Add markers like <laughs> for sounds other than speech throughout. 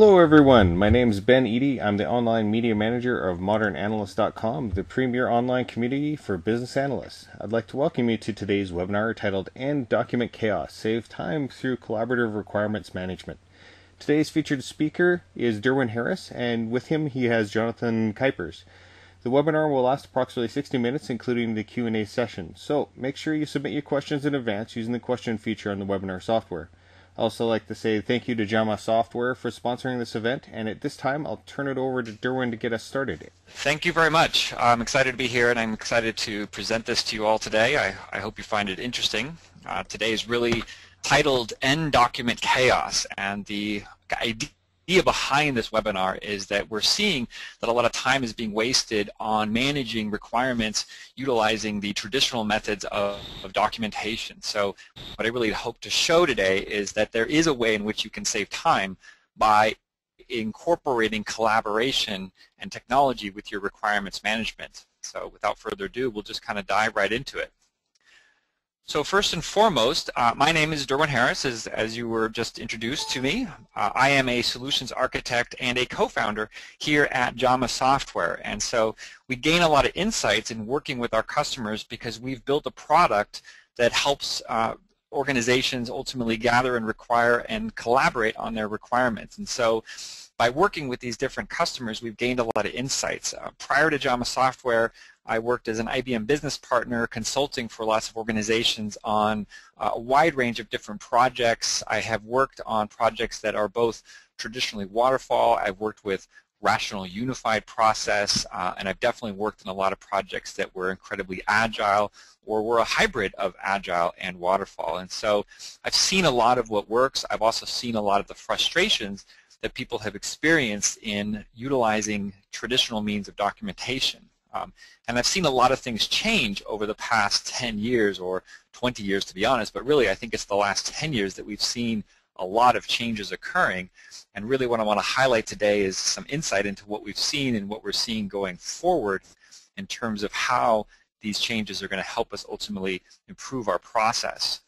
Hello everyone, my name is Ben Eady. I'm the online media manager of modernanalyst.com, the premier online community for business analysts. I'd like to welcome you to today's webinar titled End Document Chaos, Save Time Through Collaborative Requirements Management. Today's featured speaker is Derwyn Harris, and with him he has Jonathan Kuipers. The webinar will last approximately 60 minutes, including the Q&A session. So make sure you submit your questions in advance using the question feature on the webinar software. Also like to say thank you to Jama Software for sponsoring this event, and at this time I'll turn it over to Derwyn to get us started. Thank you very much. I'm excited to be here, and I'm excited to present this to you all today. I, I hope you find it interesting. Uh, today is really titled End Document Chaos, and the idea idea behind this webinar is that we're seeing that a lot of time is being wasted on managing requirements utilizing the traditional methods of, of, documentation. So what I really hope to show today is that there is a way in which you can save time by incorporating collaboration and technology with your requirements management. So without further ado, we'll just kind of dive right into it. So first and foremost, uh, my name is Derwyn Harris, as, as you were just introduced to me. Uh, I am a solutions architect and a co-founder here at Jama Software. And so we gain a lot of insights in working with our customers because we've built a product that helps uh, organizations ultimately gather and require and collaborate on their requirements. And so by working with these different customers, we've gained a lot of insights. Uh, prior to Jama Software, I worked as an IBM business partner consulting for lots of organizations on uh, a wide range of different projects. I have worked on projects that are both traditionally waterfall. I've worked with rational unified process, uh, and I've definitely worked in a lot of projects that were incredibly agile or were a hybrid of agile and waterfall. And so I've seen a lot of what works. I've also seen a lot of the frustrations that people have experienced in utilizing traditional means of documentation. Um, and I've seen a lot of things change over the past 10 years or 20 years to be honest, but really I think it's the last 10 years that we've seen a lot of changes occurring. And really what I want to highlight today is some insight into what we've seen and what we're seeing going forward in terms of how these changes are going to help us ultimately improve our process.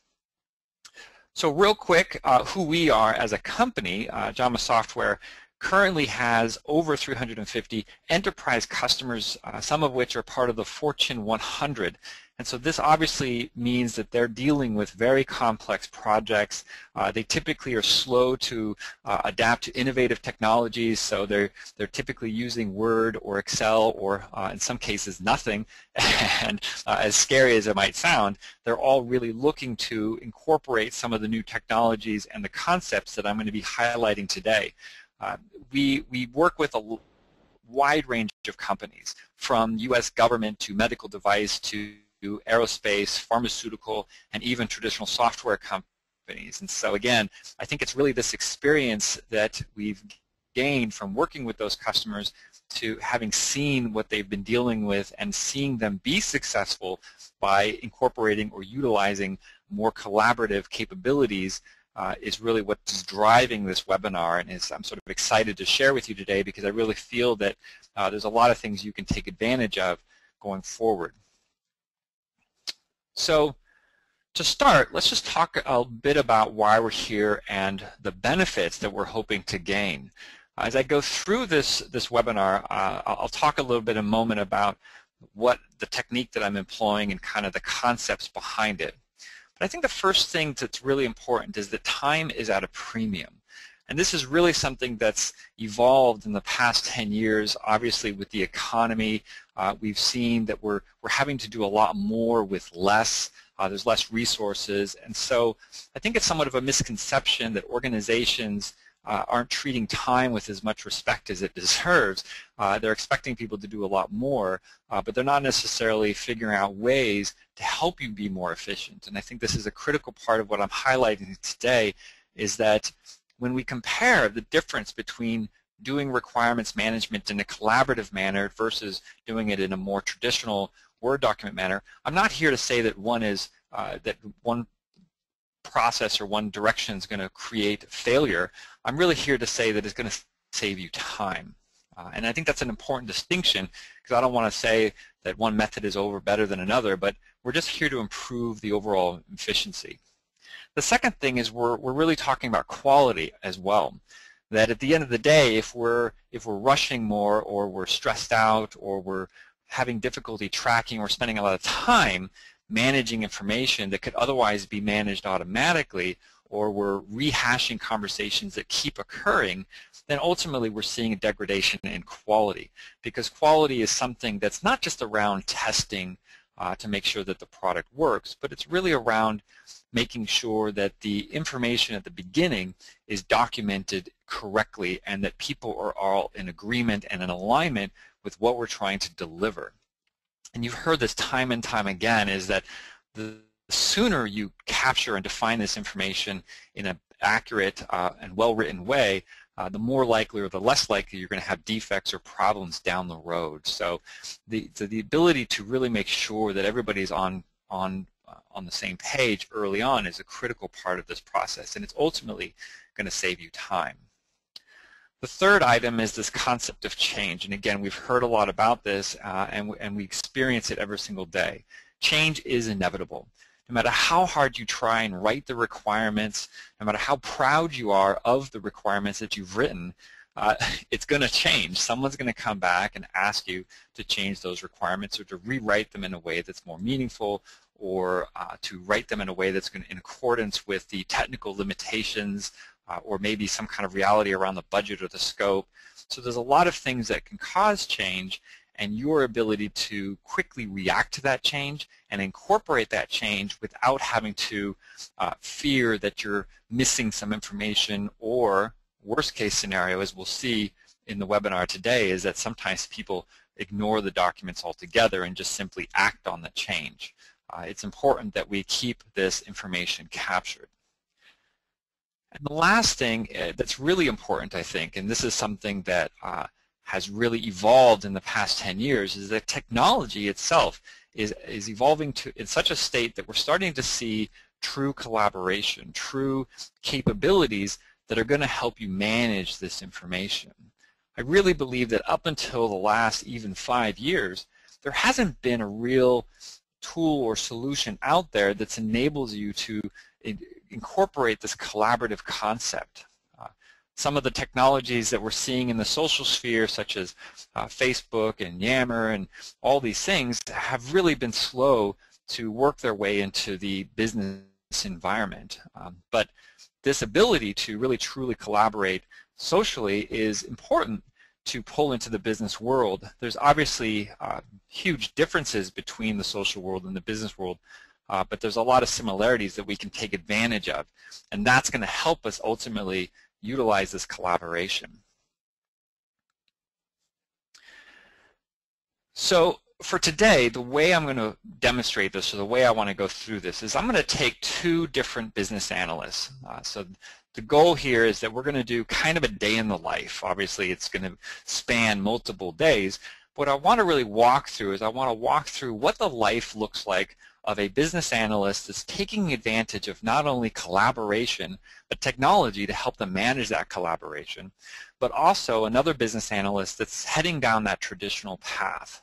So real quick, uh, who we are as a company, uh, Jama Software currently has over 350 enterprise customers, uh, some of which are part of the Fortune 100. And so this obviously means that they're dealing with very complex projects. Uh, they typically are slow to uh, adapt to innovative technologies, so they're, they're typically using Word or Excel or uh, in some cases nothing. <laughs> and uh, as scary as it might sound, they're all really looking to incorporate some of the new technologies and the concepts that I'm going to be highlighting today. Uh, we, we work with a wide range of companies, from U.S. government to medical device to aerospace, pharmaceutical, and even traditional software companies. And so again, I think it's really this experience that we've gained from working with those customers to having seen what they've been dealing with and seeing them be successful by incorporating or utilizing more collaborative capabilities uh, is really what's driving this webinar and is I'm sort of excited to share with you today because I really feel that uh, there's a lot of things you can take advantage of going forward. So to start, let's just talk a bit about why we're here and the benefits that we're hoping to gain. As I go through this, this webinar, uh, I'll talk a little bit in a moment about what the technique that I'm employing and kind of the concepts behind it. I think the first thing that's really important is that time is at a premium. And this is really something that's evolved in the past 10 years. Obviously, with the economy, uh, we've seen that we're, we're having to do a lot more with less. Uh, there's less resources. And so I think it's somewhat of a misconception that organizations uh, aren't treating time with as much respect as it <laughs> deserves. Uh, they're expecting people to do a lot more, uh, but they're not necessarily figuring out ways to help you be more efficient. And I think this is a critical part of what I'm highlighting today is that when we compare the difference between doing requirements management in a collaborative manner versus doing it in a more traditional Word document manner, I'm not here to say that one is uh, that one process or one direction is going to create failure. I'm really here to say that it's going to save you time. Uh, and I think that's an important distinction because I don't want to say that one method is over better than another, but we're just here to improve the overall efficiency. The second thing is we're, we're really talking about quality as well. that at the end of the day, if we're if we're rushing more or we're stressed out or we're having difficulty tracking or spending a lot of time managing information that could otherwise be managed automatically or we're rehashing conversations that keep occurring, then ultimately we're seeing a degradation in quality. Because quality is something that's not just around testing uh, to make sure that the product works, but it's really around making sure that the information at the beginning is documented correctly and that people are all in agreement and in alignment with what we're trying to deliver. And you've heard this time and time again is that the sooner you capture and define this information in an accurate uh, and well-written way, uh, the more likely or the less likely you're going to have defects or problems down the road. So the, so the ability to really make sure that everybody's on, on, uh, on the same page early on is a critical part of this process, and it's ultimately going to save you time. The third item is this concept of change, and again, we've heard a lot about this, uh, and, and we experience it every single day. Change is inevitable no matter how hard you try and write the requirements, no matter how proud you are of the requirements that you've written, uh, <laughs> it's going to change. Someone's going to come back and ask you to change those requirements or to rewrite them in a way that's more meaningful or uh, to write them in a way that's going to, in accordance with the technical limitations uh, or maybe some kind of reality around the budget or the scope. So there's a lot of things that can cause change and your ability to quickly react to that change and incorporate that change without having to uh, fear that you're missing some information or worst case scenario, as we'll see in the webinar today, is that sometimes people ignore the documents altogether and just simply act on the change. Uh, it's important that we keep this information captured. And the last thing uh, that's really important, I think, and this is something that uh, has really evolved in the past 10 years is that technology itself is, is evolving to in such a state that we're starting to see true collaboration, true capabilities that are going to help you manage this information. I really believe that up until the last even five years, there hasn't been a real tool or solution out there that enables you to incorporate this collaborative concept some of the technologies that we're seeing in the social sphere, such as uh, Facebook and Yammer and all these things, have really been slow to work their way into the business environment. Um, but this ability to really truly collaborate socially is important to pull into the business world. There's obviously uh, huge differences between the social world and the business world, uh, but there's a lot of similarities that we can take advantage of. And that's going to help us ultimately utilize this collaboration. So for today, the way I'm going to demonstrate this, or the way I want to go through this, is I'm going to take two different business analysts. Uh, so the goal here is that we're going to do kind of a day in the life. Obviously, it's going to span multiple days. What I want to really walk through is I want to walk through what the life looks like of a business analyst that's taking advantage of not only collaboration, but technology to help them manage that collaboration, but also another business analyst that's heading down that traditional path.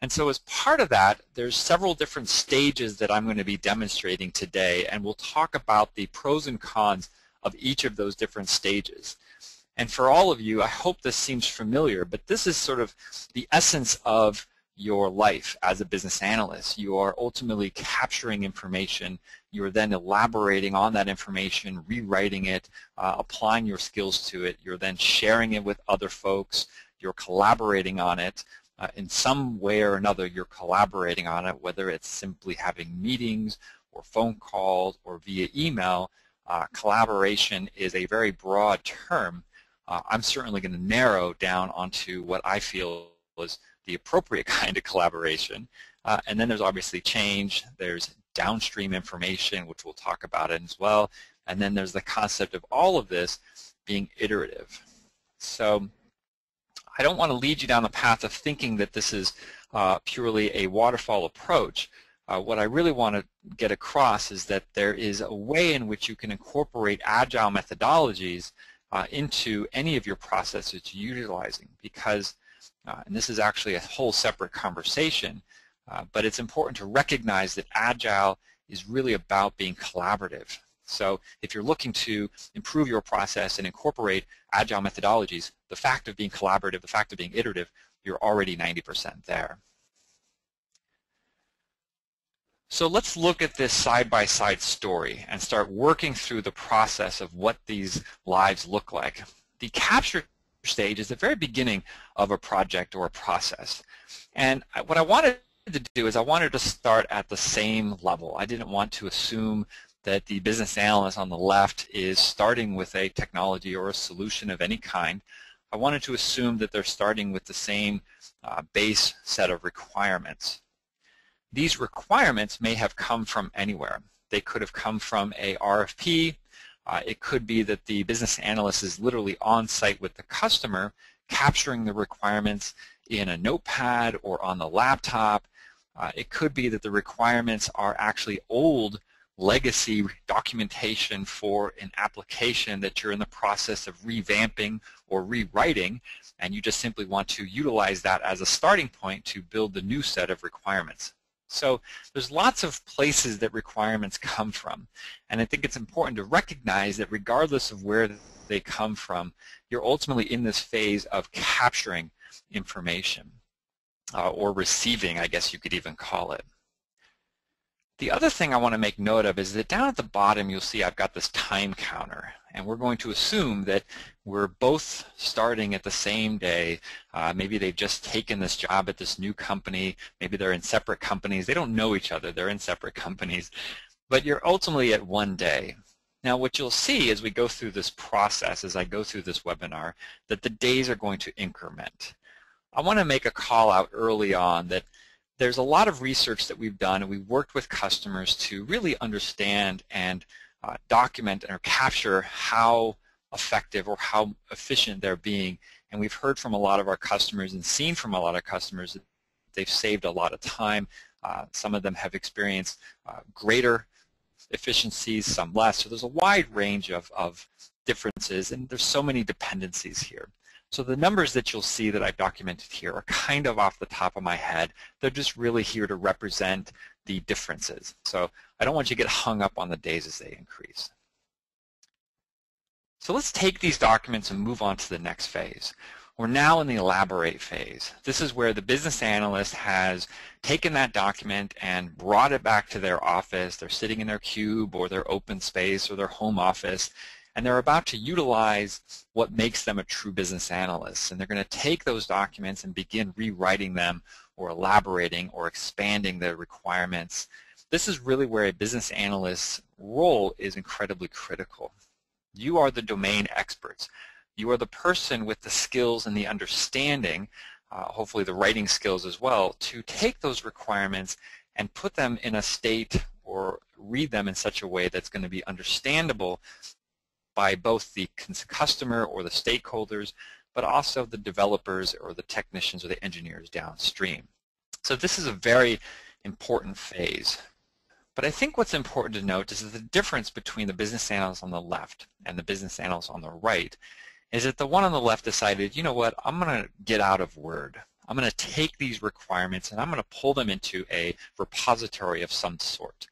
And so as part of that, there's several different stages that I'm going to be demonstrating today, and we'll talk about the pros and cons of each of those different stages. And for all of you, I hope this seems familiar, but this is sort of the essence of your life as a business analyst. You are ultimately capturing information. You are then elaborating on that information, rewriting it, uh, applying your skills to it. You're then sharing it with other folks. You're collaborating on it. Uh, in some way or another, you're collaborating on it, whether it's simply having meetings or phone calls or via email. Uh, collaboration is a very broad term. Uh, I'm certainly going to narrow down onto what I feel was the appropriate <laughs> kind of collaboration. Uh, and then there's obviously change. There's downstream information, which we'll talk about as well. And then there's the concept of all of this being iterative. So I don't want to lead you down the path of thinking that this is uh, purely a waterfall approach. Uh, what I really want to get across is that there is a way in which you can incorporate agile methodologies uh, into any of your processes you're utilizing because uh, and this is actually a whole separate conversation, uh, but it's important to recognize that Agile is really about being collaborative. So if you're looking to improve your process and incorporate agile methodologies, the fact of being collaborative, the fact of being iterative, you're already 90% there. So let's look at this side-by-side -side story and start working through the process of what these lives look like. The capture stage is the very beginning of a project or a process. And what I wanted to do is I wanted to start at the same level. I didn't want to assume that the business analyst on the left is starting with a technology or a solution of any kind. I wanted to assume that they're starting with the same uh, base set of requirements. These requirements may have come from anywhere. They could have come from a RFP. Uh, it could be that the business analyst is literally on site with the customer capturing the requirements in a notepad or on the laptop. Uh, it could be that the requirements are actually old legacy documentation for an application that you're in the process of revamping or rewriting, and you just simply want to utilize that as a starting point to build the new set of requirements. So there's lots of places that requirements come from, and I think it's important to recognize that regardless of where they come from, you're ultimately in this phase of capturing information, uh, or receiving, I guess you could even call it. The other thing I want to make note of is that down at the bottom you'll see I've got this time counter and we're going to assume that we're both starting at the same day. Uh, maybe they've just taken this job at this new company. Maybe they're in separate companies. They don't know each other. They're in separate companies. But you're ultimately at one day. Now what you'll see as we go through this process, as I go through this webinar, that the days are going to increment. I want to make a call out early on that there's a lot of research that we've done and we've worked with customers to really understand and uh, document or capture how effective or how efficient they're being. And we've heard from a lot of our customers and seen from a lot of customers that they've saved a lot of time. Uh, some of them have experienced uh, greater efficiencies, some less. So there's a wide range of, of differences, and there's so many dependencies here. So the numbers that you'll see that I've documented here are kind of off the top of my head. They're just really here to represent the differences. So I don't want you to get hung up on the days as they increase. So let's take these documents and move on to the next phase. We're now in the elaborate phase. This is where the business analyst has taken that document and brought it back to their office. They're sitting in their cube or their open space or their home office and they're about to utilize what makes them a true business analyst. And they're going to take those documents and begin rewriting them or elaborating or expanding the requirements. This is really where a business analyst's role is incredibly critical. You are the domain experts. You are the person with the skills and the understanding, uh, hopefully the writing skills as well, to take those requirements and put them in a state or read them in such a way that's going to be understandable by both the customer or the stakeholders, but also the developers or the technicians or the engineers downstream. So this is a very important phase. But I think what's important to note is that the difference between the business analyst on the left and the business analyst on the right is that the one on the left decided, you know what, I'm going to get out of Word. I'm going to take these requirements and I'm going to pull them into a repository of some sort.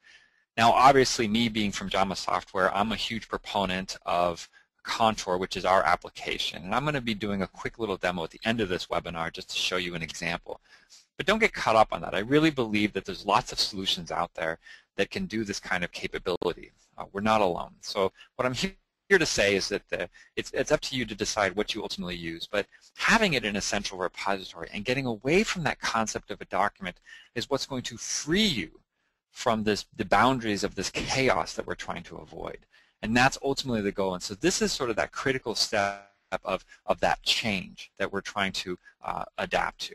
Now, obviously, me being from Jama Software, I'm a huge proponent of Contour, which is our application. And I'm going to be doing a quick little demo at the end of this webinar just to show you an example. But don't get caught up on that. I really believe that there's lots of solutions out there that can do this kind of capability. Uh, we're not alone. So what I'm here to say is that the, it's, it's up to you to decide what you ultimately use, but having it in a central repository and getting away from that concept of a document is what's going to free you from this, the boundaries of this chaos that we're trying to avoid. And that's ultimately the goal. And so this is sort of that critical step of, of that change that we're trying to uh, adapt to.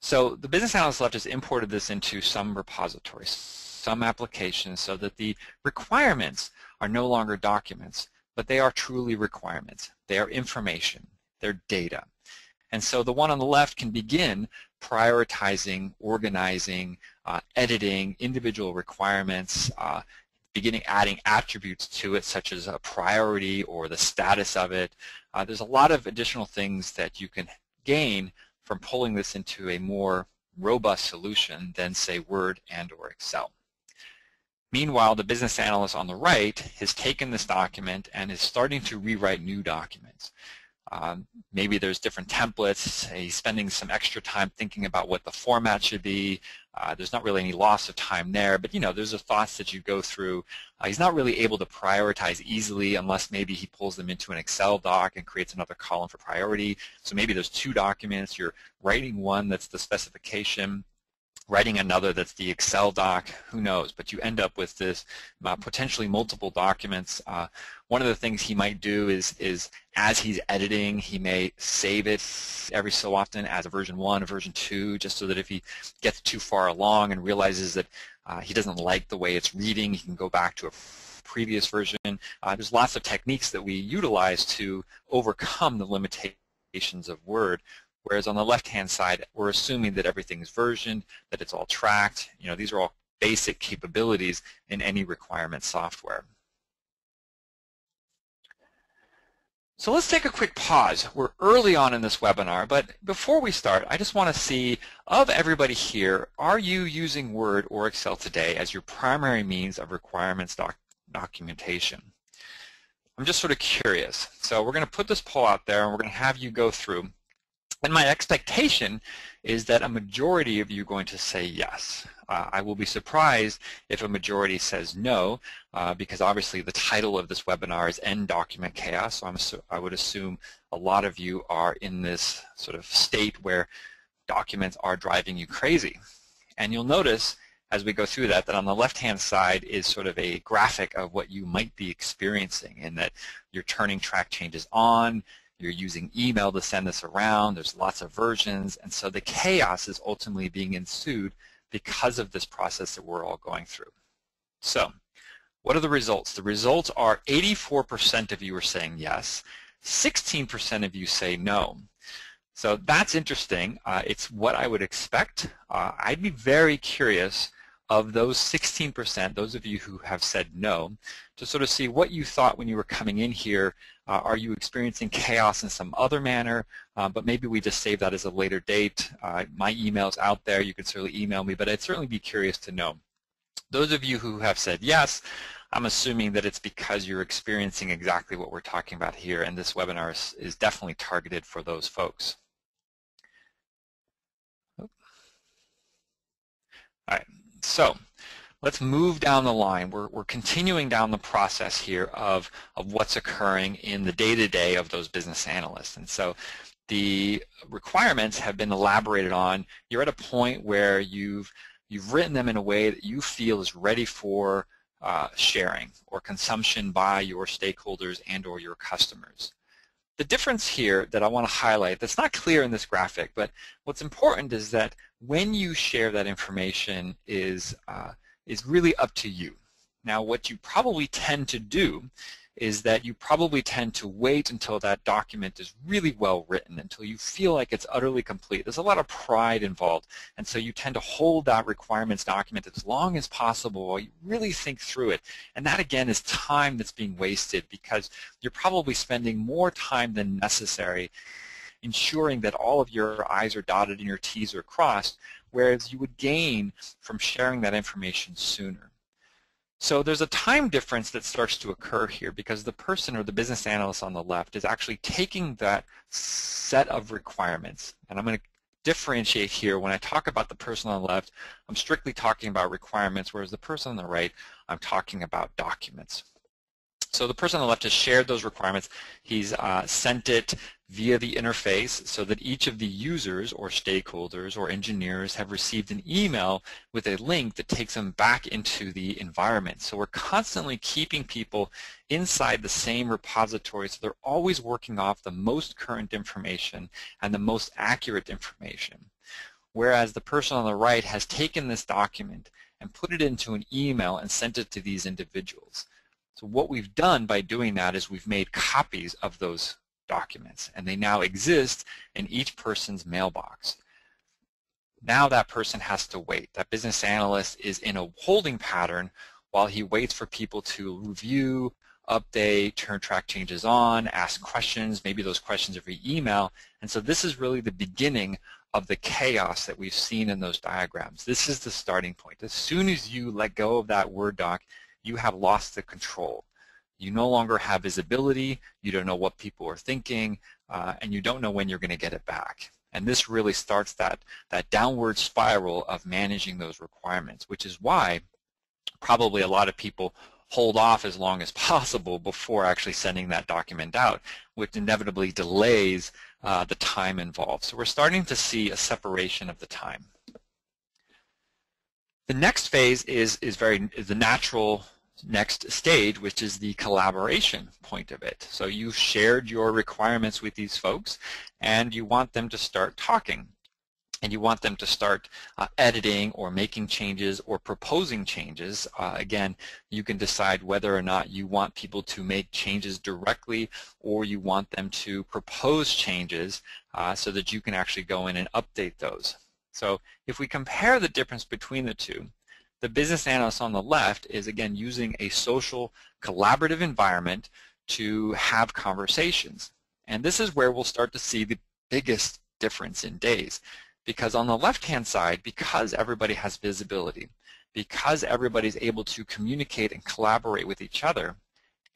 So the business analyst left has imported this into some repositories, some applications, so that the requirements are no longer documents, but they are truly requirements. They are information. They're data. And so the one on the left can begin prioritizing, organizing, uh, editing individual requirements, uh, beginning adding attributes to it such as a priority or the status of it. Uh, there's a lot of additional things that you can gain from pulling this into a more robust solution than say Word and or Excel. Meanwhile, the business analyst on the right has taken this document and is starting to rewrite new documents. Um, maybe there's different templates. He's spending some extra time thinking about what the format should be. Uh, there's not really any loss of time there, but you know, there's the thoughts that you go through. Uh, he's not really able to prioritize easily unless maybe he pulls them into an Excel doc and creates another column for priority. So maybe there's two documents. You're writing one that's the specification writing another that's the Excel doc, who knows, but you end up with this uh, potentially multiple documents. Uh, one of the things he might do is, is as he's editing, he may save it every so often as a version 1, a version 2, just so that if he gets too far along and realizes that uh, he doesn't like the way it's reading, he can go back to a previous version. Uh, there's lots of techniques that we utilize to overcome the limitations of Word. Whereas on the left-hand side, we're assuming that everything's versioned, that it's all tracked. You know, these are all basic capabilities in any requirement software. So let's take a quick pause. We're early on in this webinar, but before we start, I just want to see, of everybody here, are you using Word or Excel today as your primary means of requirements doc documentation? I'm just sort of curious. So we're going to put this poll out there, and we're going to have you go through and my expectation is that a majority of you are going to say yes. Uh, I will be surprised if a majority says no, uh, because obviously the title of this webinar is End Document Chaos, so I'm, I would assume a lot of you are in this sort of state where documents are driving you crazy. And you'll notice as we go through that, that on the left-hand side is sort of a graphic of what you might be experiencing in that you're turning track changes on, you're using email to send this around. There's lots of versions. And so the chaos is ultimately being ensued because of this process that we're all going through. So what are the results? The results are 84% of you are saying yes. 16% of you say no. So that's interesting. Uh, it's what I would expect. Uh, I'd be very curious of those 16%, those of you who have said no, to sort of see what you thought when you were coming in here. Uh, are you experiencing chaos in some other manner? Uh, but maybe we just save that as a later date. Uh, my email's out there. You can certainly email me, but I'd certainly be curious to know. Those of you who have said yes, I'm assuming that it's because you're experiencing exactly what we're talking about here, and this webinar is, is definitely targeted for those folks. All right, so let's move down the line. We're, we're continuing down the process here of, of what's occurring in the day-to-day -day of those business analysts. And so the requirements have been elaborated on. You're at a point where you've, you've written them in a way that you feel is ready for uh, sharing or consumption by your stakeholders and or your customers. The difference here that I want to highlight that's not clear in this graphic, but what's important is that when you share that information is, uh, is really up to you. Now what you probably tend to do is that you probably tend to wait until that document is really well written, until you feel like it's utterly complete. There's a lot of pride involved, and so you tend to hold that requirements document as long as possible while you really think through it. And that, again, is time that's being wasted because you're probably spending more time than necessary ensuring that all of your I's are dotted and your T's are crossed, whereas you would gain from sharing that information sooner. So there's a time difference that starts to occur here because the person or the business analyst on the left is actually taking that set of requirements. And I'm going to differentiate here. When I talk about the person on the left, I'm strictly talking about requirements, whereas the person on the right, I'm talking about documents. So the person on the left has shared those requirements. He's uh, sent it via the interface so that each of the users or stakeholders or engineers have received an email with a link that takes them back into the environment. So we're constantly keeping people inside the same repository so they're always working off the most current information and the most accurate information. Whereas the person on the right has taken this document and put it into an email and sent it to these individuals. So what we've done by doing that is we've made copies of those documents, and they now exist in each person's mailbox. Now that person has to wait. That business analyst is in a holding pattern while he waits for people to review, update, turn track changes on, ask questions, maybe those questions via email. And so this is really the beginning of the chaos that we've seen in those diagrams. This is the starting point. As soon as you let go of that Word doc, you have lost the control. You no longer have visibility, you don't know what people are thinking, uh, and you don't know when you're going to get it back. And this really starts that, that downward spiral of managing those requirements, which is why probably a lot of people hold off as long as <laughs> possible before actually sending that document out, which inevitably delays uh, the time involved. So we're starting to see a separation of the time. The next phase is, is very is the natural next stage, which is the collaboration point of it. So you've shared your requirements with these folks, and you want them to start talking. And you want them to start uh, editing or making changes or proposing changes. Uh, again, you can decide whether or not you want people to make changes directly or you want them to propose changes uh, so that you can actually go in and update those. So if we compare the difference between the two, the business analyst on the left is, again, using a social collaborative environment to have conversations. And this is where we'll start to see the biggest difference in days. Because on the left-hand side, because everybody has visibility, because everybody's able to communicate and collaborate with each other,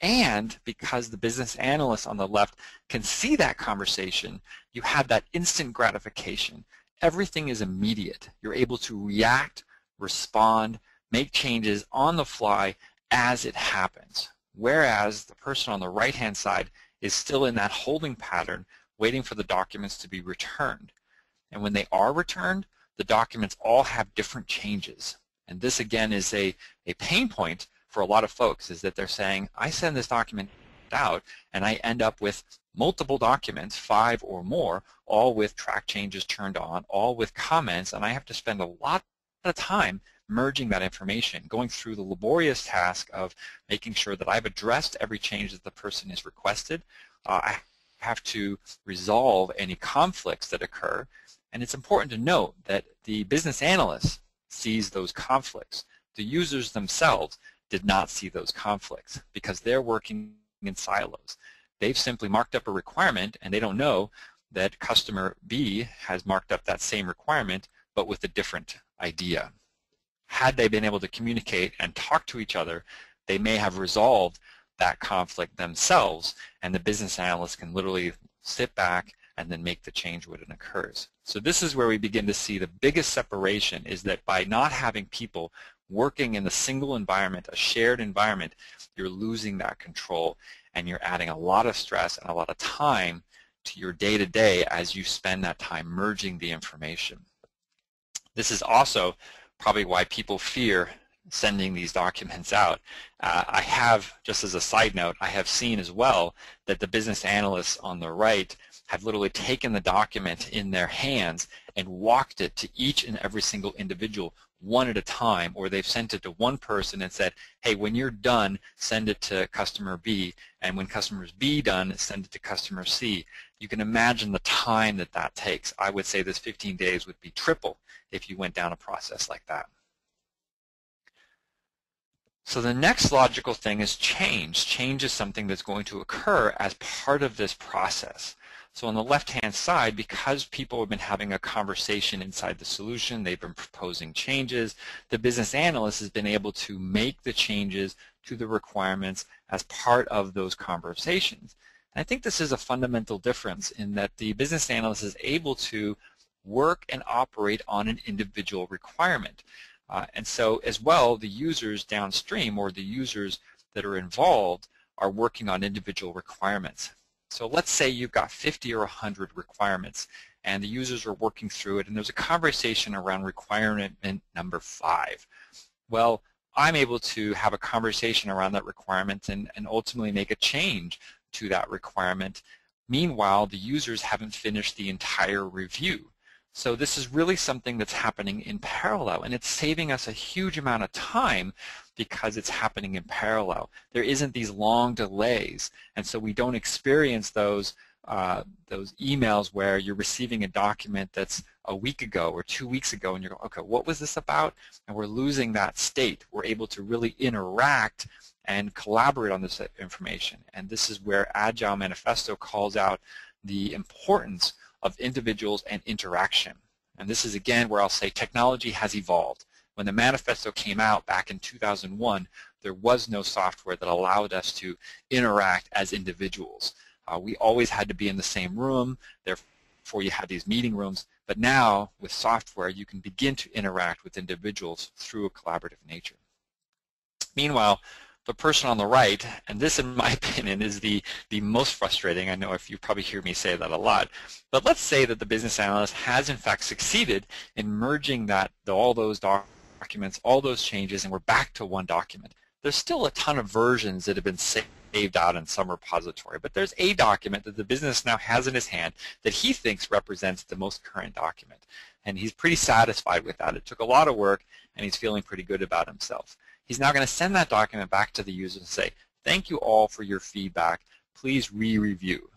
and because the business analyst on the left can see that conversation, you have that instant gratification. Everything is immediate. You're able to react respond, make changes on the fly as it happens. Whereas the person on the right-hand side is still in that holding pattern waiting for the documents to be returned. And when they are returned, the documents all have different changes. And this again is a, a pain point for a lot of folks is that they're saying, I send this document out and I end up with multiple documents, five or more, all with track changes turned on, all with comments, and I have to spend a lot of time merging that information, going through the laborious task of making sure that I've addressed every change that the person has requested. Uh, I have to resolve any conflicts that occur. And it's important to note that the business analyst sees those conflicts. The users themselves did not see those conflicts because they're working in silos. They've simply marked up a requirement and they don't know that customer B has marked up that same requirement but with a different idea. Had they been able to communicate and talk to each other, they may have resolved that conflict themselves, and the business analyst can literally sit back and then make the change when it occurs. So this is where we begin to see the biggest separation is that by not having people working in a single environment, a shared environment, you're losing that control and you're adding a lot of stress and a lot of time to your day-to-day -day as you spend that time merging the information. This is also probably why people fear sending these documents out. Uh, I have, just as a side note, I have seen as well that the business analysts on the right have literally taken the document in their hands and walked it to each and every single individual one at a time, or they've sent it to one person and said, hey, when you're done, send it to customer B, and when customer B done, send it to customer C. You can imagine the time that that takes. I would say this 15 days would be triple if you went down a process like that. So the next logical thing is change. Change is something that's going to occur as part of this process. So on the left-hand side, because people have been having a conversation inside the solution, they've been proposing changes, the business analyst has been able to make the changes to the requirements as part of those conversations. And I think this is a fundamental difference in that the business analyst is able to work and operate on an individual requirement. Uh, and so as well, the users downstream or the users that are involved are working on individual requirements. So let's say you've got 50 or 100 requirements and the users are working through it and there's a conversation around requirement number five. Well, I'm able to have a conversation around that requirement and, and ultimately make a change to that requirement. Meanwhile, the users haven't finished the entire review. So this is really something that's happening in parallel, and it's saving us a huge amount of time because it's happening in parallel. There isn't these long delays, and so we don't experience those uh, those emails where you're receiving a document that's a week ago or two weeks ago, and you're going, okay, what was this about? And we're losing that state. We're able to really interact and collaborate on this information, and this is where Agile Manifesto calls out the importance of individuals and interaction. And this is again where I'll say technology has evolved. When the manifesto came out back in 2001, there was no software that allowed us to interact as individuals. Uh, we always had to be in the same room, therefore you had these meeting rooms. But now, with software, you can begin to interact with individuals through a collaborative nature. Meanwhile, the person on the right, and this in my <laughs> opinion is the, the most frustrating, I know if you probably hear me say that a lot, but let's say that the business analyst has in fact succeeded in merging that all those documents, all those changes, and we're back to one document. There's still a ton of versions that have been saved out in some repository, but there's a document that the business now has in his hand that he thinks represents the most current document. And he's pretty satisfied with that. It took a lot of work, and he's feeling pretty good about himself. He's now going to send that document back to the user and say, thank you all for your feedback. Please re-review.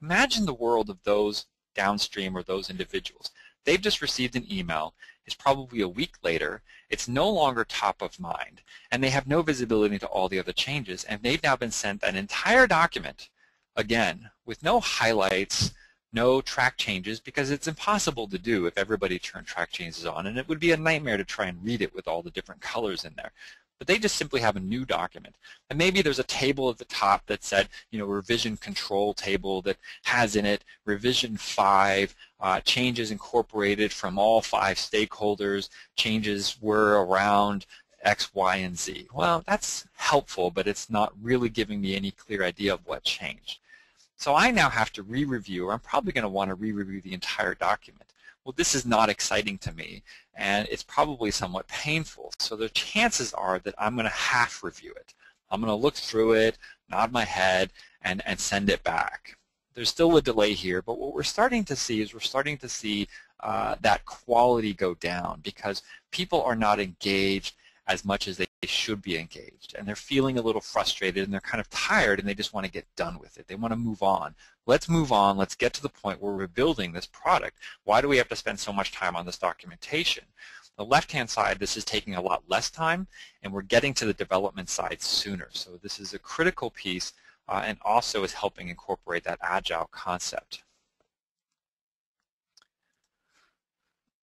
Imagine the world of those downstream or those individuals. They've just received an email. It's probably a week later. It's no longer top of mind. And they have no visibility into all the other changes. And they've now been sent an entire document, again, with no highlights, no track changes because it's impossible to do if everybody turned track changes on and it would be a nightmare to try and read it with all the different colors in there. But they just simply have a new document. And maybe there's a table at the top that said, you know, revision control table that has in it revision 5, uh, changes incorporated from all five stakeholders, changes were around X, Y, and Z. Well, that's helpful, but it's not really giving me any clear idea of what changed. So I now have to re-review, or I'm probably going to want to re-review the entire document. Well, this is not exciting to me, and it's probably somewhat painful. So the chances are that I'm going to half review it. I'm going to look through it, nod my head, and, and send it back. There's still a delay here, but what we're starting to see is we're starting to see uh, that quality go down because people are not engaged as much as they should be engaged. And they're feeling a little frustrated and they're kind of tired and they just want to get done with it. They want to move on. Let's move on. Let's get to the point where we're building this product. Why do we have to spend so much time on this documentation? The left-hand side, this is taking a lot less time, and we're getting to the development side sooner. So this is a critical piece uh, and also is helping incorporate that agile concept.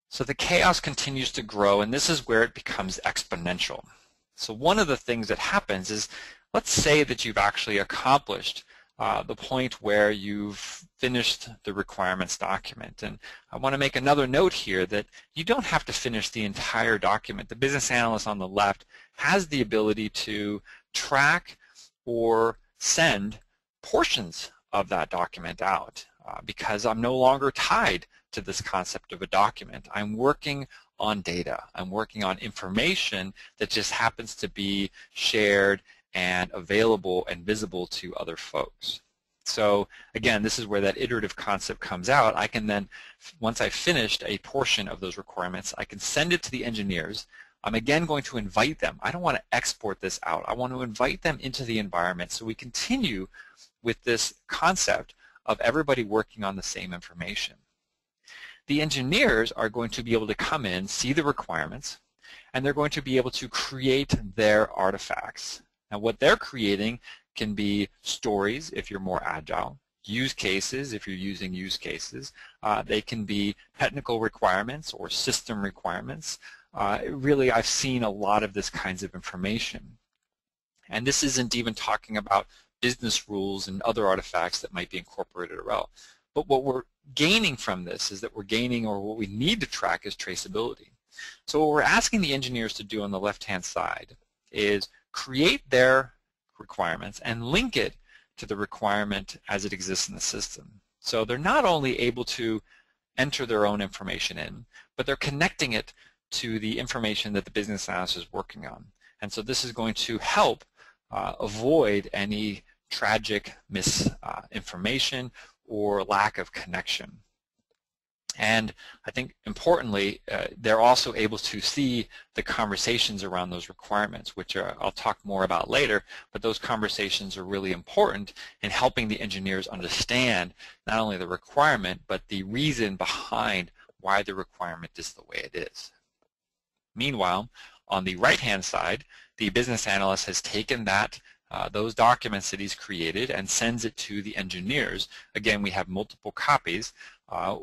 So the chaos continues to grow, and this is where it becomes exponential. So one of the things that happens is, let's say that you've actually accomplished uh, the point where you've finished the requirements document. And I want to make another note here that you don't have to finish the entire document. The business analyst on the left has the ability to track or send portions of that document out uh, because I'm no longer tied to this concept of a document. I'm working on data. I'm working on information that just happens to be shared and available and visible to other folks. So again, this is where that iterative concept comes out. I can then, once I've finished a portion of those requirements, I can send it to the engineers. I'm again going to invite them. I don't want to export this out. I want to invite them into the environment so we continue with this concept of everybody working on the same information. The engineers are going to be able to come in, see the requirements, and they're going to be able to create their artifacts. Now what they're creating can be stories if you're more agile, use cases if you're using use cases. Uh, they can be technical requirements or system requirements. Uh, really, I've seen a lot of this kinds of information. And this isn't even talking about business rules and other artifacts that might be incorporated as well. But what we're gaining from this is that we're gaining, or what we need to track is traceability. So what we're asking the engineers to do on the left-hand side is create their requirements and link it to the requirement as it exists in the system. So they're not only able to enter their own information in, but they're connecting it to the information that the business analyst is working on. And so this is going to help uh, avoid any tragic misinformation or lack of connection. And I think importantly, uh, they're also able to see the conversations around those requirements, which are, I'll talk more about later, but those conversations are really important in helping the engineers understand not only the requirement, but the reason behind why the requirement is the way it is. Meanwhile, on the right-hand side, the business analyst has taken that uh, those documents that he's created and sends it to the engineers. Again, we have multiple copies, uh,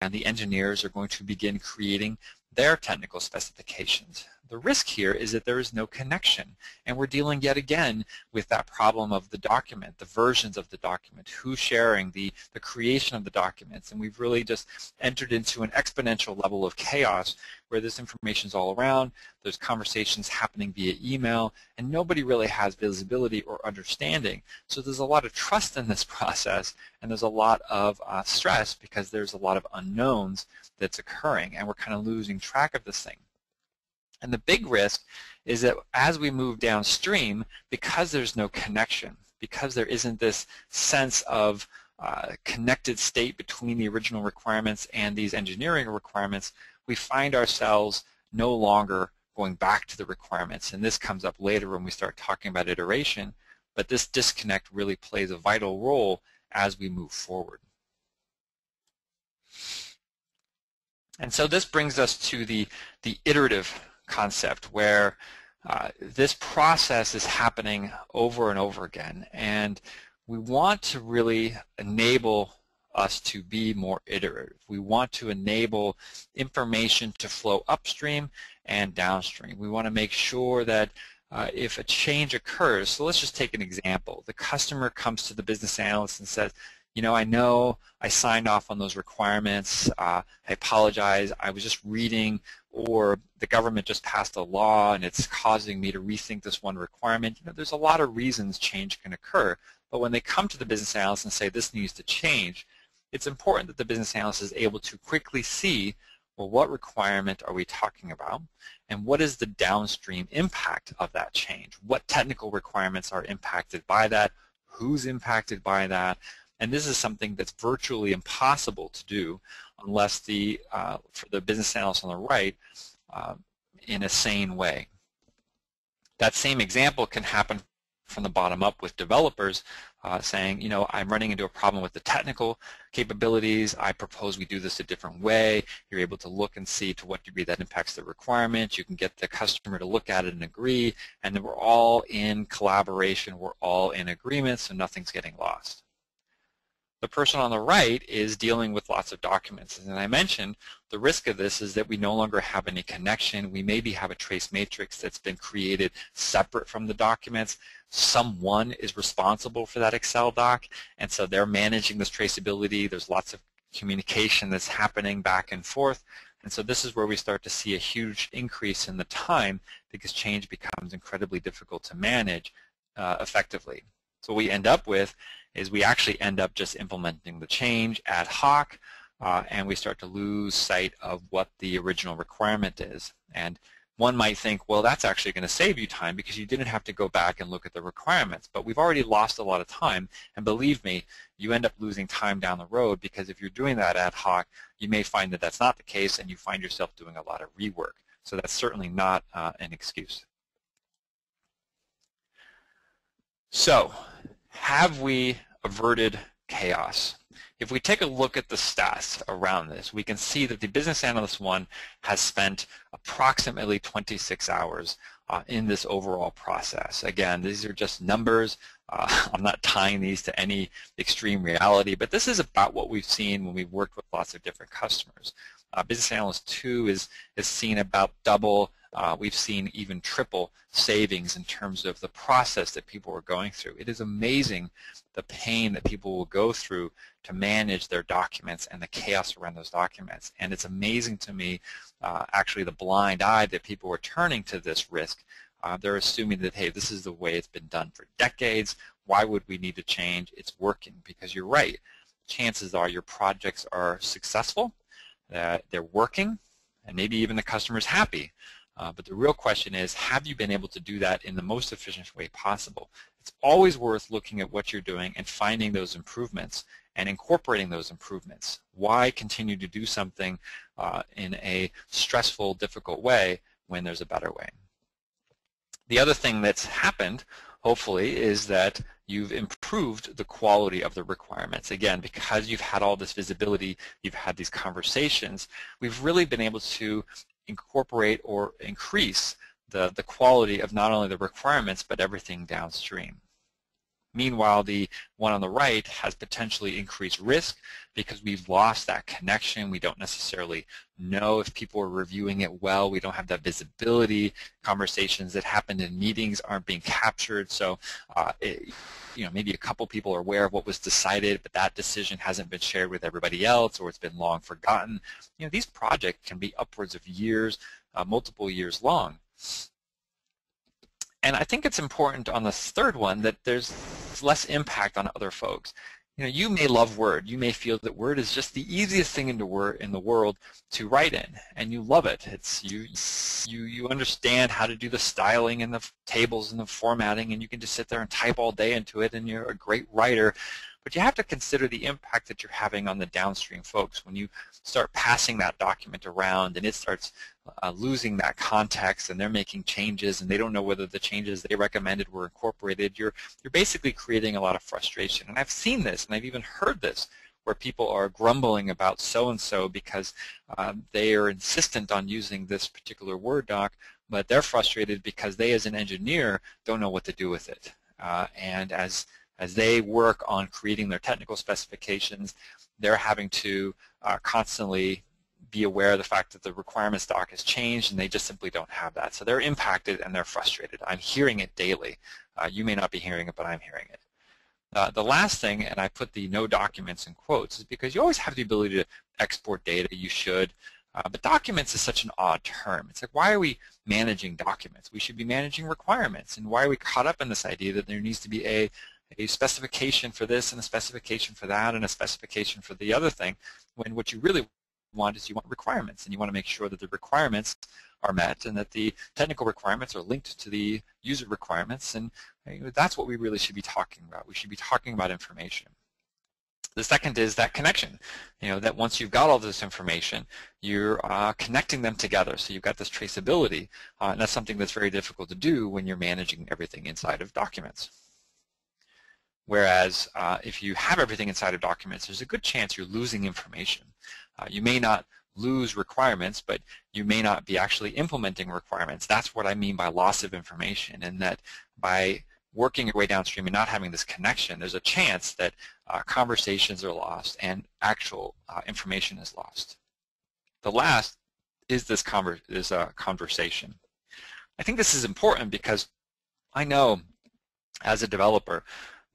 and the engineers are going to begin creating their technical specifications. The risk here is that there is no connection, and we're dealing yet again with that problem of the document, the versions of the document, who's sharing, the, the creation of the documents, and we've really just entered into an exponential level of chaos where this information is all around, there's conversations happening via email, and nobody really has visibility or understanding. So there's a lot of trust in this <laughs> process, and there's a lot of uh, stress because there's a lot of unknowns that's occurring, and we're kind of losing track of this thing. And the big risk is that as we move downstream, because there's no connection, because there isn't this sense of uh, connected state between the original requirements and these engineering requirements, we find ourselves no longer going back to the requirements. And this comes up later when we start talking about iteration, but this disconnect really plays a vital role as we move forward. And so this brings us to the, the iterative concept where uh, this process is happening over and over again. And we want to really enable us to be more iterative. We want to enable information to flow upstream and downstream. We want to make sure that uh, if a change occurs, so let's just take an example. The customer comes to the business analyst and says, you know, I know I signed off on those requirements. Uh, I apologize. I was just reading or the government just passed a law and it's causing me to rethink this one requirement. You know, there's a lot of reasons change can occur. But when they come to the business analyst and say this needs to change, it's important that the business analyst is able to quickly see, well, what requirement are we talking about? And what is the downstream impact of that change? What technical requirements are impacted by that? Who's impacted by that? And this is something that's virtually impossible to do unless the, uh, for the business analyst on the right, uh, in a sane way. That same example can happen from the bottom up with developers uh, saying, you know, I'm running into a problem with the technical capabilities. I propose we do this a different way. You're able to look and see to what degree that impacts the requirements. You can get the customer to look at it and agree, and then we're all in collaboration. We're all in agreement, so nothing's getting lost. The person on the right is dealing with lots of documents. And I mentioned the risk of this is that we no longer have any connection. We maybe have a trace matrix that's been created separate from the documents. Someone is responsible for that Excel doc, and so they're managing this traceability. There's lots of communication that's happening back and forth. And so this is where we start to see a huge increase in the time because change becomes incredibly difficult to manage uh, effectively. So what we end up with is we actually end up just implementing the change ad hoc uh, and we start to lose sight of what the original requirement is. And one might think, well, that's actually going to save you time because you didn't have to go back and look at the requirements. But we've already lost a lot of time. And believe me, you end up losing time down the road because if you're doing that ad hoc, you may find that that's not the case and you find yourself doing a lot of rework. So that's certainly not uh, an excuse. So have we averted chaos. If we take a look at the stats around this, we can see that the Business Analyst 1 has spent approximately 26 hours uh, in this overall process. Again, these are just numbers. Uh, <laughs> I'm not tying these to any extreme reality, but this is about what we've seen when we've worked with lots of different customers. Uh, Business Analyst 2 is, is seen about double uh, we've seen even triple savings in terms of the process that people are going through. It is amazing the pain that people will go through to manage their documents and the chaos around those documents. And it's amazing to me, uh, actually, the blind eye that people are turning to this risk. Uh, they're assuming that, hey, this is the way it's been done for decades. Why would we need to change? It's working because you're right. Chances are your projects are successful, uh, they're working, and maybe even the customer's happy. Uh, but the real question is, have you been able to do that in the most efficient way possible? It's always worth looking at what you're doing and finding those improvements and incorporating those improvements. Why continue to do something uh, in a stressful, difficult way when there's a better way? The other thing that's happened, hopefully, is that you've improved the quality of the requirements. Again, because you've had all this visibility, you've had these conversations, we've really been able to incorporate or increase the, the quality of not only the requirements but everything downstream. Meanwhile, the one on the right has potentially increased risk because we've lost that connection. We don't necessarily know if people are reviewing it well. We don't have that visibility. Conversations that happened in meetings aren't being captured. So, uh, it, you know, maybe a couple people are aware of what was decided, but that decision hasn't been shared with everybody else, or it's been long forgotten. You know, these projects can be upwards of years, uh, multiple years long. And I think it's important on the third one that there's less impact on other folks. You know, you may love Word. You may feel that Word is just the easiest thing in the, word, in the world to write in, and you love it. It's you, you, you understand how to do the styling and the tables and the formatting, and you can just sit there and type all day into it, and you're a great writer. But you have to consider the impact that you're having on the downstream folks when you start passing that document around and it starts uh, losing that context and they're making changes and they don't know whether the changes they recommended were incorporated. You're, you're basically creating a lot of frustration. And I've seen this and I've even heard this where people are grumbling about so-and-so because um, they are insistent on using this particular Word doc, but they're frustrated because they as an engineer don't know what to do with it. Uh, and as as they work on creating their technical specifications, they're having to uh, constantly be aware of the fact that the requirements doc has changed and they just simply don't have that. So they're impacted and they're frustrated. I'm hearing it daily. Uh, you may not be hearing it, but I'm hearing it. Uh, the last thing, and I put the no documents in quotes, is because you always have the ability to export data. You should. Uh, but documents is such an odd term. It's like, why are we managing documents? We should be managing requirements. And why are we caught up in this idea that there needs to be a a specification for this and a specification for that and a specification for the other thing when what you really want is you want requirements and you want to make sure that the requirements are met and that the technical requirements are linked to the user requirements and that's what we really should be talking about. We should be talking about information. The second is that connection. You know, that once you've got all this information, you're uh, connecting them together. So you've got this traceability, uh, and that's something that's very difficult to do when you're managing everything inside of documents. Whereas uh, if you have everything inside of documents, there's a good chance you're losing information. Uh, you may not lose requirements, but you may not be actually implementing requirements. That's what I mean by loss of information, and that by working your way downstream and not having this connection, there's a chance that uh, conversations are lost and actual uh, information is lost. The last is this conver is a conversation. I think this is important because I know as a developer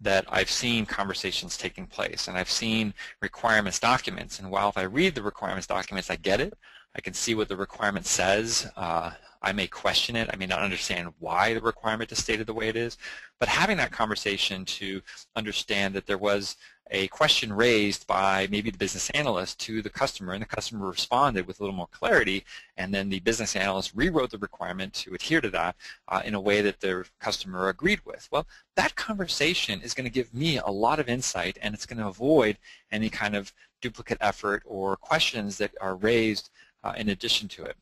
that I've seen conversations taking place and I've seen requirements documents and while if I read the requirements documents I get it. I can see what the requirement says. Uh, I may question it. I may not understand why the requirement is stated the way it is. But having that conversation to understand that there was a question raised by maybe the business analyst to the customer, and the customer responded with a little more clarity, and then the business analyst rewrote the requirement to adhere to that uh, in a way that the customer agreed with. Well, that conversation is going to give me a lot of insight, and it's going to avoid any kind of duplicate effort or questions that are raised uh, in addition to it.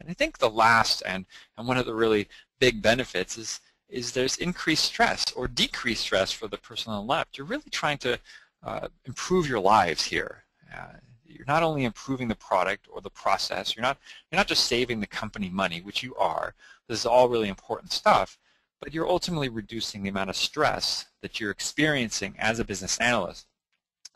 And I think the last and, and one of the really big benefits is is there's increased stress or decreased stress for the person on the left. You're really trying to uh, improve your lives here. Uh, you're not only improving the product or the process, you're not, you're not just saving the company money, which you are. This is all really important stuff, but you're ultimately reducing the amount of stress that you're experiencing as a business analyst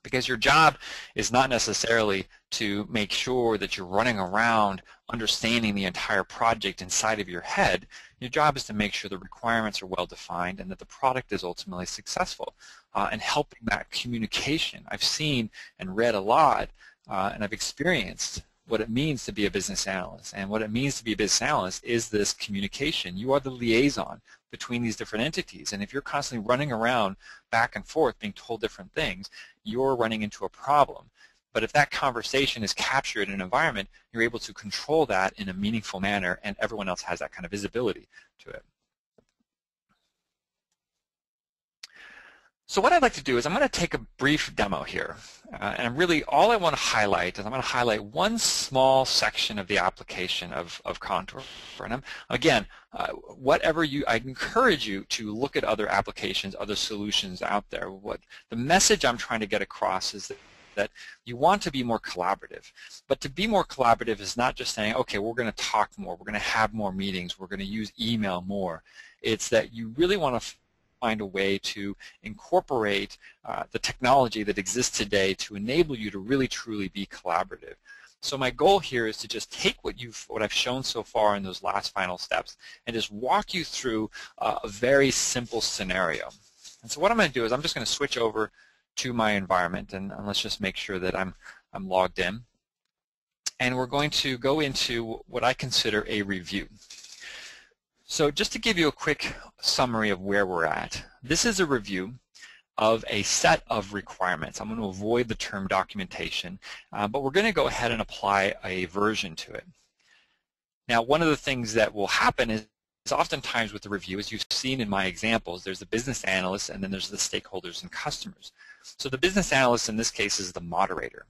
because your job is not necessarily to make sure that you're running around understanding the entire project inside of your head. Your job is to make sure the requirements are well defined and that the product is ultimately successful uh, and helping that communication. I've seen and read a lot uh, and I've experienced what it means to be a business analyst. And what it means to be a business analyst is this communication. You are the liaison between these different entities. And if you're constantly running around back and forth being told different things, you're running into a problem. But if that conversation is captured in an environment, you're able to control that in a meaningful manner and everyone else has that kind of visibility to it. So what I'd like to do is I'm going to take a brief demo here. Uh, and really all I want to highlight is I'm going to highlight one small section of the application of, of Contour. And I'm, again, uh, whatever you, I encourage you to look at other applications, other solutions out there. What The message I'm trying to get across is that that you want to be more collaborative. But to be more collaborative is not just saying, okay, we're going to talk more, we're going to have more meetings, we're going to use email more. It's that you really want to find a way to incorporate uh, the technology that exists today to enable you to really truly be collaborative. So my goal here is to just take what you've what I've shown so far in those last final steps and just walk you through uh, a very simple scenario. And so what I'm going to do is I'm just going to switch over to my environment and, and let's just make sure that I'm I'm logged in. And we're going to go into what I consider a review. So just to give you a quick summary of where we're at, this is a review of a set of requirements. I'm going to avoid the term documentation, uh, but we're going to go ahead and apply a version to it. Now, one of the things that will happen is, is oftentimes with the review, as you've seen in my examples, there's the business analyst and then there's the stakeholders and customers. So the business analyst in this case is the moderator.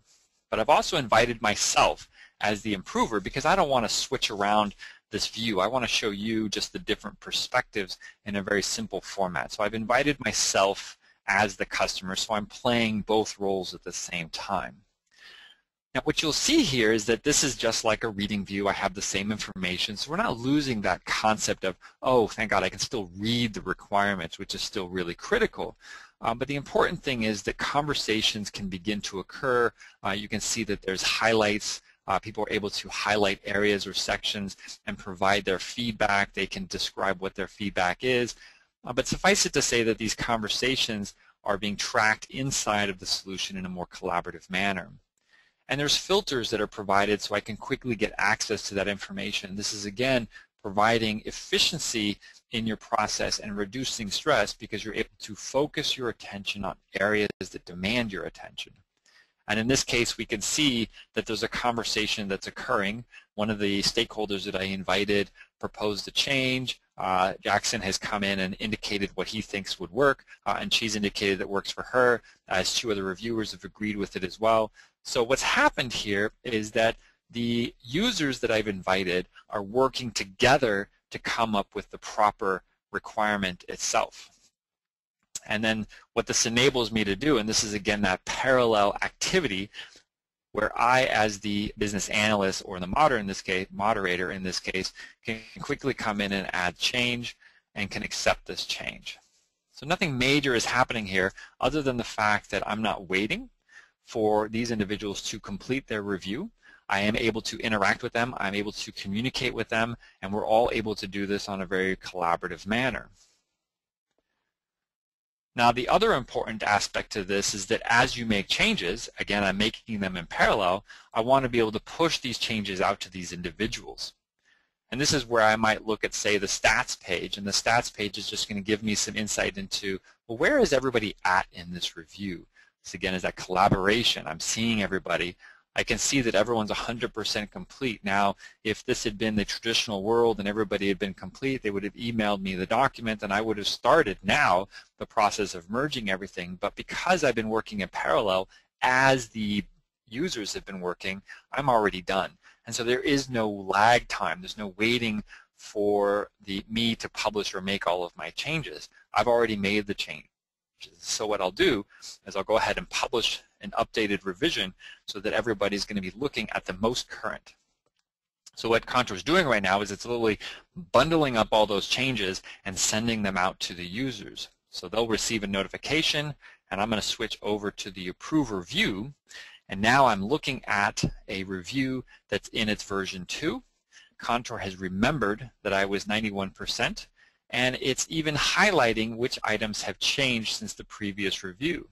But I've also invited myself as the approver because I don't want to switch around this view. I want to show you just the different perspectives in a very simple format. So I've invited myself as the customer, so I'm playing both roles at the same time. Now what you'll see here is that this is just like a reading view. I have the same information, so we're not losing that concept of, oh, thank God, I can still read the requirements, which is still really critical. Um, but the important thing is that conversations can begin to occur. Uh, you can see that there's highlights. Uh, people are able to highlight areas or sections and provide their feedback. They can describe what their feedback is. Uh, but suffice it to say that these conversations are being tracked inside of the solution in a more collaborative manner. And there's filters that are provided so I can quickly get access to that information. This is, again, providing efficiency in your process and reducing stress because you're able to focus your attention on areas that demand your attention. And in this case, we can see that there's a conversation that's occurring. One of the stakeholders that I invited proposed a change. Uh, Jackson has come in and indicated what he thinks would work, uh, and she's indicated that works for her, as two other reviewers have agreed with it as well. So what's happened here is that the users that I've invited are working together to come up with the proper requirement itself. And then what this enables me to do, and this is again that parallel activity where I, as the business analyst or the moderator in this case, moderator in this case, can quickly come in and add change and can accept this change. So nothing major is happening here other than the fact that I'm not waiting for these individuals to complete their review. I am able to interact with them, I'm able to communicate with them, and we're all able to do this on a very collaborative manner. Now the other important aspect to this is that as you make changes, again I'm making them in parallel, I want to be able to push these changes out to these individuals. And this is where I might look at, say, the stats page, and the stats page is just going to give me some insight into, well, where is everybody at in this review? This again is that collaboration. I'm seeing everybody. I can see that everyone's 100% complete. Now, if this had been the traditional world and everybody had been complete, they would have emailed me the document and I would have started now the process of merging everything. But because I've been working in parallel as the users have been working, I'm already done. And so there is no lag time. There's no waiting for the me to publish or make all of my changes. I've already made the change. So what I'll do is I'll go ahead and publish an updated revision so that everybody's going to be looking at the most current. So what Contour is doing right now is it's literally bundling up all those changes and sending them out to the users. So they'll receive a notification, and I'm going to switch over to the approver view. And now I'm looking at a review that's in its version 2. Contour has remembered that I was 91% and it's even highlighting which items have changed since the previous review.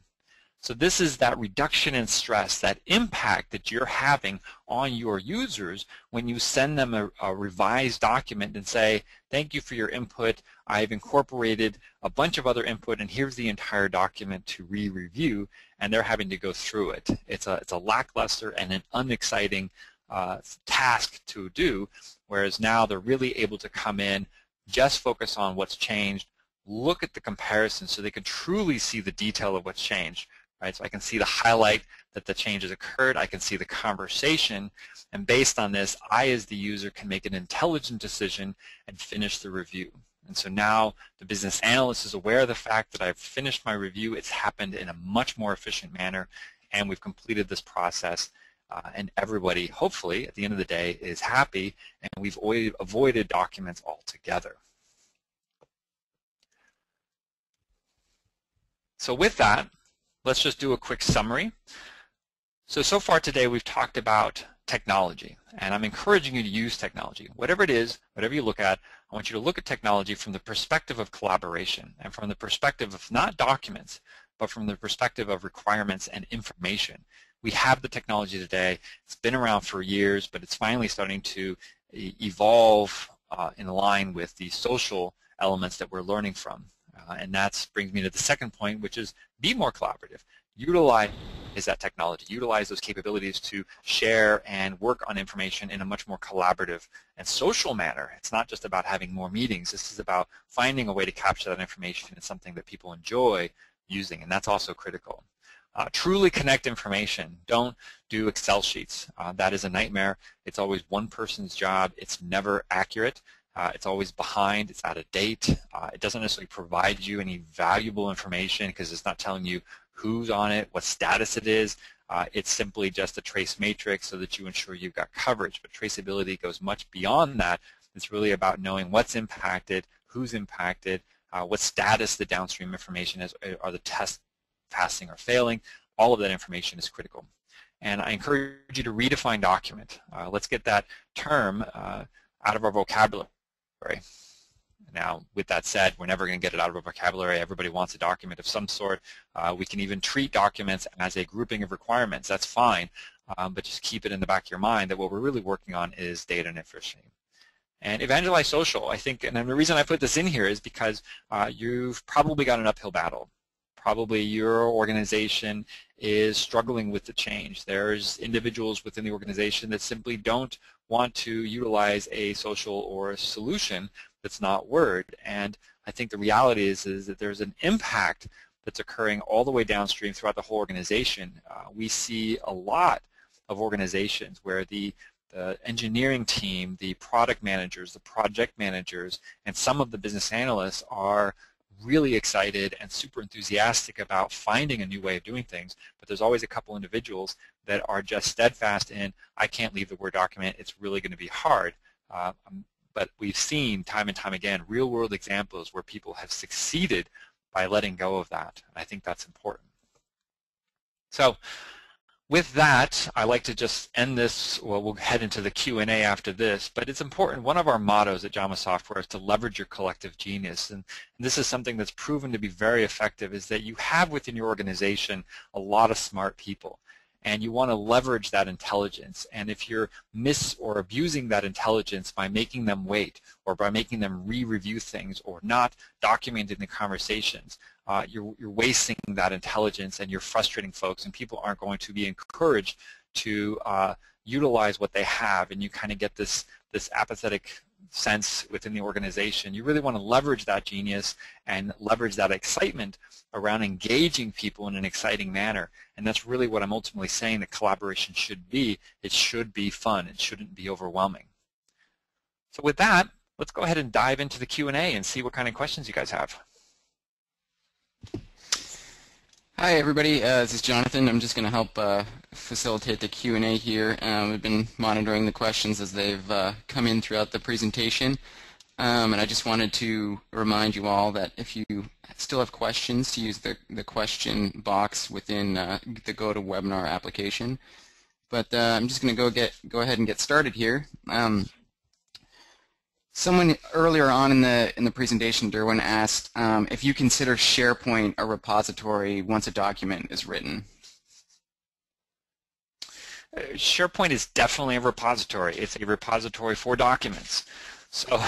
So this is that reduction in stress, that impact that you're having on your users when you send them a, a, revised document and say, thank you for your input, I've incorporated a bunch of other input and here's the entire document to re-review, and they're having to go through it. It's a, it's a lackluster and an unexciting uh, task to do, whereas now they're really able to come in, just focus on what's changed, look at the comparison so they can truly see the detail of what's changed. Right? So I can see the highlight that the changes occurred. I can see the conversation. And based on this, I as the user can make an intelligent decision and finish the review. And so now the business analyst is aware of the fact that I've finished my review. It's happened in a much more efficient manner, and we've completed this process uh, and everybody, hopefully, at the end of the day, is happy, and we've avoided documents altogether. So with that, let's just do a quick summary. So, so far today we've talked about technology, and I'm encouraging you to use technology. Whatever it is, whatever you look at, I want you to look at technology from the perspective of collaboration and from the perspective of not documents, but from the perspective of requirements and information. We have the technology today. It's been around for years, but it's finally starting to evolve uh, in line with the social elements that we're learning from. Uh, and that brings me to the second point, which is be more collaborative. Utilize is that technology, utilize those capabilities to share and work on information in a much more collaborative and social manner. It's not just about having more meetings. This is about finding a way to capture that information in something that people enjoy using, and that's also critical. Uh, truly connect information. Don't do Excel sheets. Uh, that is a nightmare. It's always one person's job. It's never accurate. Uh, it's always behind, it's out of date. Uh, it doesn't necessarily provide you any valuable information because it's not telling you who's on it, what status it is. Uh, it's simply just a trace matrix so that you ensure you've got coverage. But traceability goes much beyond that. It's really about knowing what's impacted, who's impacted, uh, what status the downstream information is, uh, are the tests passing or failing. All of that information is critical. And I encourage you to redefine document. Uh, let's get that term out of our vocabulary. Now, with that said, we're never going to get it out of our vocabulary. Everybody wants a document of some sort. Uh, we can even treat documents as a grouping of requirements. That's fine, um, but just keep it in the back of your mind that what we're really working on is data and information. And evangelize social, I think, and the reason I put this in here is because uh, you've probably got an uphill battle. Probably your organization is struggling with the change. There's individuals within the organization that simply don't want to utilize a social or a solution that's not Word. And I think the reality is, is that there's an impact that's occurring all the way downstream throughout the whole organization. Uh, we see a lot of organizations where the, the engineering team, the product managers, the project managers, and some of the business analysts are really excited and super enthusiastic about finding a new way of doing things, but there's always a couple individuals that are just steadfast in, I can't leave the Word document, it's really going to be hard. Uh, but we've seen time and time again real-world examples where people have succeeded by letting go of that. And I think that's important. So with that, I like to just end this, well, we'll head into the Q&A after this, but it's important. One of our mottos at JAMA Software is to leverage your collective genius, and this is something that's proven to be very effective, is that you have within your organization a lot of smart people and you want to leverage that intelligence. And if you're mis or abusing that intelligence by making them wait or by making them re-review things or not documenting the conversations, uh, you're, you're wasting that intelligence and you're frustrating folks and people aren't going to be encouraged to uh, utilize what they have and you kind of get this, this apathetic sense within the organization. You really want to leverage that genius and leverage that excitement around engaging people in an exciting manner. And that's really what I'm ultimately saying that collaboration should be. It should be fun. It shouldn't be overwhelming. So with that, let's go ahead and dive into the Q&A and see what kind of questions you guys have. Hi everybody, uh, this is Jonathan. I'm just going to help uh, facilitate the Q&A here. Um, we've been monitoring the questions as they've uh, come in throughout the presentation. Um, and I just wanted to remind you all that if you still have questions, to use the, the question box within uh, the GoToWebinar application. But uh, I'm just going to go get go ahead and get started here. Um, Someone earlier on in the in the presentation, Derwyn asked um, if you consider SharePoint a repository once a document is written. Uh, SharePoint is definitely a repository. It's a repository for documents. So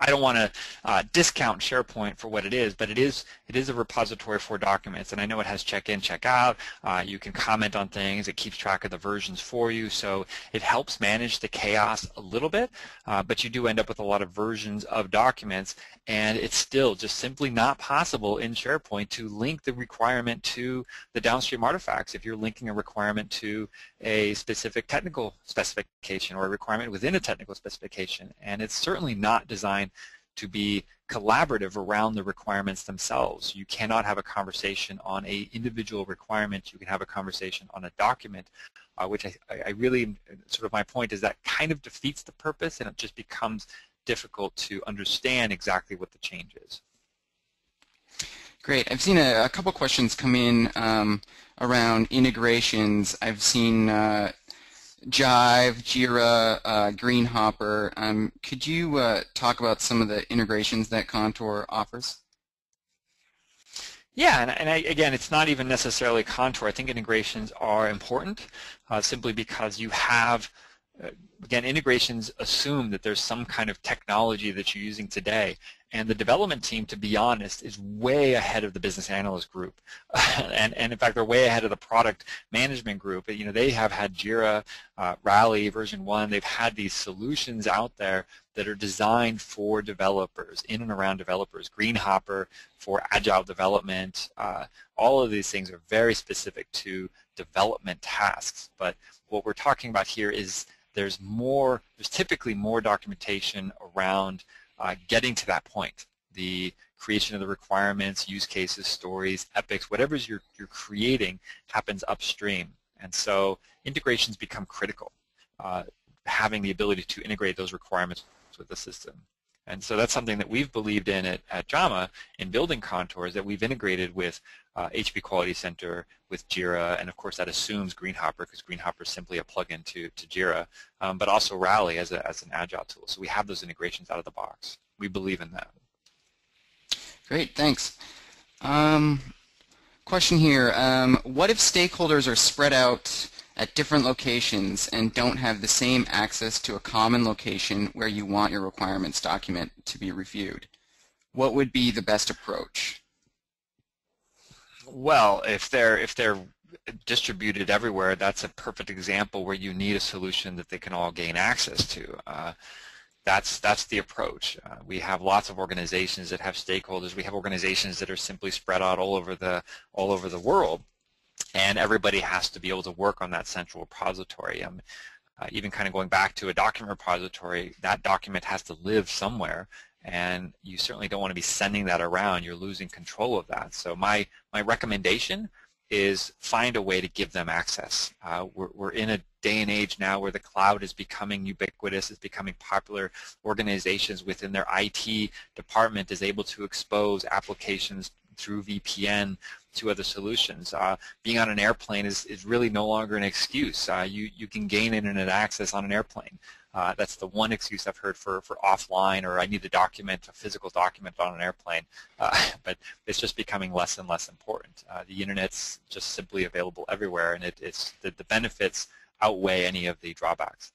I don't want to uh, discount SharePoint for what it is, but it is it is a repository for documents, and I know it has check-in, check-out. Uh, you can comment on things. It keeps track of the versions for you, so it helps manage the chaos a little bit, uh, but you do end up with a lot of versions of documents, and it's still just simply not possible in SharePoint to link the requirement to the downstream artifacts if you're linking a requirement to a specific technical specification or a requirement within a technical specification, and it's certainly not designed to be collaborative around the requirements themselves. You cannot have a conversation on a individual requirement. You can have a conversation on a document, uh, which I, I, really, sort of my point is that kind of defeats the purpose and it just becomes difficult to understand exactly what the change is. Great. I've seen a, a couple questions come in um, around integrations. I've seen uh, Jive, Jira, uh, Greenhopper. Um, could you uh, talk about some of the integrations that Contour offers? Yeah, and, and I, again, it's not even necessarily Contour. I think integrations are important uh, simply because you have, uh, again, integrations assume that there's some kind of technology that you're using today. And the development team, to be honest, is way ahead of the business analyst group. <laughs> and, and in fact, they're way ahead of the product management group. You know, they have had Jira, uh, Rally VersionOne. They've had these solutions out there that are designed for developers, in and around developers. Greenhopper for agile development. Uh, all of these things are very specific to development tasks. But what we're talking about here is there's more, there's typically more documentation around uh, getting to that point. The creation of the requirements, use cases, stories, epics, whatever you're, you're creating happens upstream. And so integrations become critical, uh, having the ability to integrate those requirements with the system. And so that's something that we've believed in at, at JAMA in building contours that we've integrated with uh, HP Quality Center, with Jira, and of course that assumes Greenhopper because Greenhopper is simply a plugin to, to Jira, um, but also Rally as, a, as an agile tool. So we have those integrations out of the box. We believe in that. Great, thanks. Um, question here, um, what if stakeholders are spread out at different locations and don't have the same access to a common location where you want your requirements document to be reviewed? What would be the best approach? Well, if they're if they're distributed everywhere, that's a perfect example where you need a solution that they can all gain access to. Uh, that's that's the approach. Uh, we have lots of organizations that have stakeholders. We have organizations that are simply spread out all over the all over the world and everybody has to be able to work on that central repository. Um, uh, even kind of going back to a document repository, that document has to live somewhere, and you certainly don't want to be sending that around. You're losing control of that. So my, my recommendation is find a way to give them access. Uh, we're, we're in a day and age now where the cloud is becoming ubiquitous, it's becoming popular. Organizations within their IT department is able to expose applications through VPN to other solutions. Uh, being on an airplane is, is really no longer an excuse. Uh, you, you can gain internet access on an airplane. Uh, that's the one excuse I've heard for, for offline or I need a document, a physical document on an airplane. Uh, <laughs> but it's just becoming less and less important. Uh, the internet's just simply available everywhere and it, it's the, the benefits outweigh any of the drawbacks.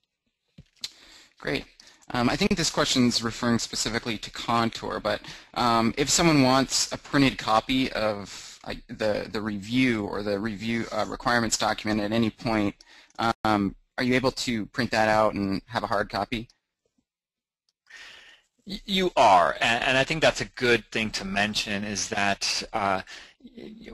Great. Um, I think this question is referring specifically to Contour, but um, if someone wants a printed copy of uh, the the review or the review uh, requirements document at any point, um, are you able to print that out and have a hard copy? You are, and I think that's a good thing to mention is that uh,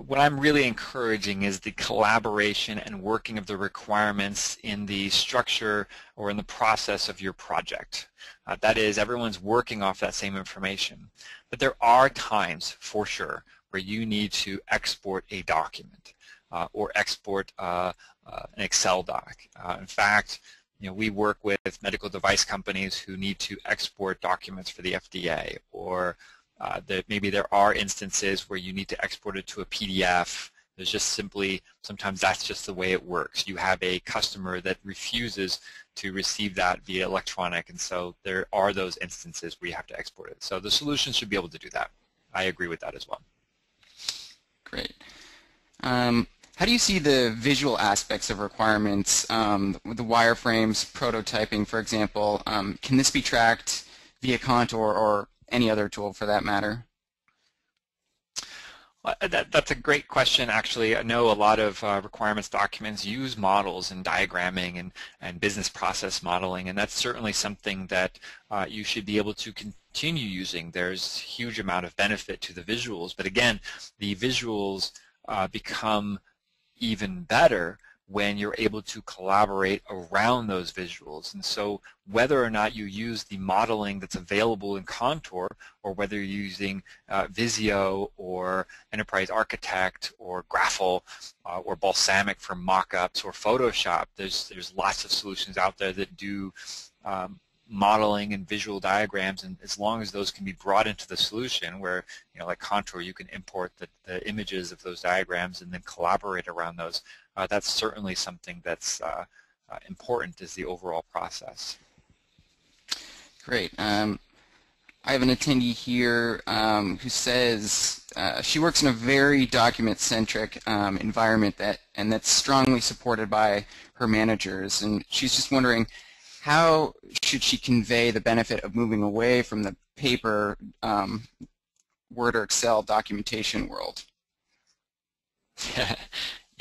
what I'm really encouraging is the collaboration and working of the requirements in the structure or in the process of your project. Uh, that is, everyone's working off that same information. But there are times, for sure, where you need to export a document uh, or export uh, uh an Excel doc. Uh, in fact, you know, we work with medical device companies who need to export documents for the FDA or uh, that maybe there are instances where you need to export it to a PDF. There's just simply, sometimes that's just the way it works. You have a customer that refuses to receive that via electronic, and so there are those instances where you have to export it. So the solution should be able to do that. I agree with that as well. Great. Um, how do you see the visual aspects of requirements, um, the wireframes, prototyping, for example? Um, can this be tracked via Contour or any other tool for that matter? Well, that, that's a great question, actually. I know a lot of uh, requirements documents use models and diagramming and, and business process modeling, and that's certainly something that uh, you should be able to continue using. There's huge amount of benefit to the visuals, but again, the visuals uh, become even better when you're able to collaborate around those visuals. And so whether or not you use the modeling that's available in Contour or whether you're using uh, Visio or Enterprise Architect or Graphel uh, or Balsamiq for mockups or Photoshop, there's, there's lots of solutions out there that do um, modeling and visual diagrams, and as long as those can be brought into the solution, where you know, like Contour, you can import the, the images of those diagrams and then collaborate around those. Uh, that's certainly something that's uh, uh, important is the overall process. Great. Um, I have an attendee here um, who says uh, she works in a very document-centric um, environment that, and that's strongly supported by her managers, and she's just wondering how should she convey the benefit of moving away from the paper um, Word or Excel documentation world? <laughs>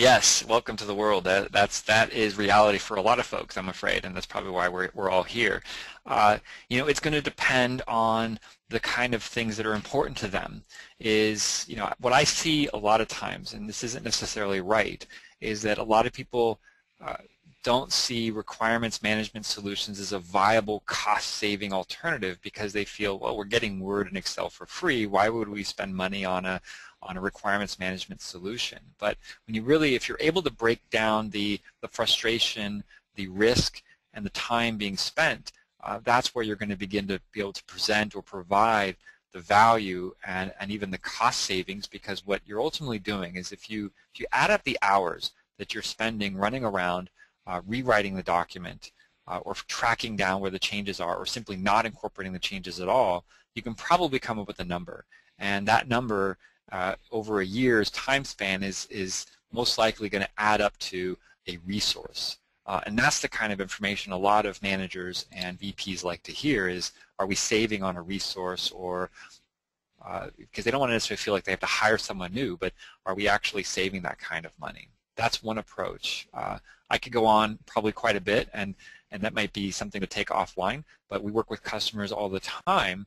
Yes, welcome to the world. That, that's that is reality for a lot of folks, I'm afraid, and that's probably why we're we're all here. Uh, you know, it's going to depend on the kind of things that are important to them. Is you know what I see a lot of times, and this isn't necessarily right, is that a lot of people uh, don't see requirements management solutions as a viable cost-saving alternative because they feel, well, we're getting Word and Excel for free. Why would we spend money on a on a requirements management solution. But when you really, if you're able to break down the, the frustration, the risk, and the time being spent, uh, that's where you're going to begin to be able to present or provide the value and, and even the cost savings because what you're ultimately doing is if you, if you add up the hours that you're spending running around uh, rewriting the document uh, or tracking down where the changes are or simply not incorporating the changes at all, you can probably come up with a number. And that number uh, over a year's time span is, is most likely going to add up to a resource. Uh, and that's the kind of information a lot of managers and VPs like to hear is, are we saving on a resource or, because uh, they don't want to necessarily feel like they have to hire someone new, but are we actually saving that kind of money? That's one approach. Uh, I could go on probably quite a bit, and, and that might be something to take offline, but we work with customers all the time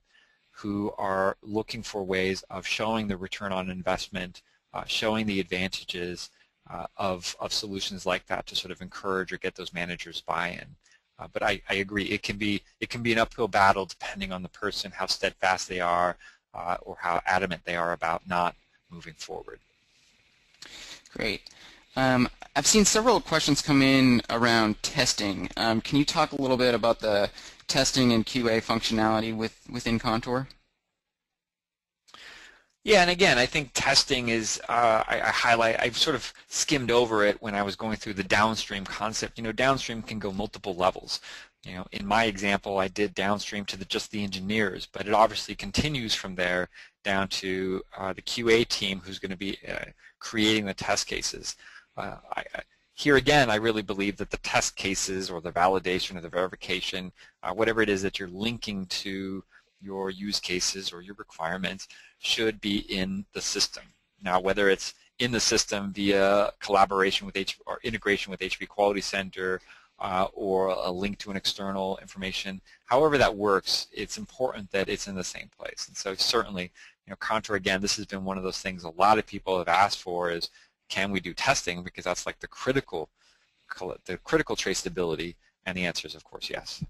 who are looking for ways of showing the return on investment, uh, showing the advantages uh, of, of solutions like that to sort of encourage or get those managers buy-in. Uh, but I, I, agree, it can be it can be an uphill battle depending on the person, how steadfast they are, uh, or how adamant they are about not moving forward. Great. Um, I've seen several questions come in around testing. Um, can you talk a little bit about the testing and QA functionality with, within Contour? Yeah, and again, I think testing is, uh, I, I, highlight, I've sort of skimmed over it when I was going through the downstream concept. You know, downstream can go multiple levels. You know, in my example, I did downstream to the, just the engineers, but it obviously continues from there down to uh, the QA team who's going to be uh, creating the test cases. Uh, I, here again, I really believe that the test cases or the validation or the verification, uh, whatever it is that you're linking to your use cases or your requirements should be in the system. Now, whether it's in the system via collaboration with H or integration with HP Quality Center uh, or a link to an external information, however that works, it's important that it's in the same place. And so certainly, you know, Contour again, this has been one of those things a lot of people have asked for is can we do testing? Because that's like the critical, the critical traceability, and the answer is of course yes.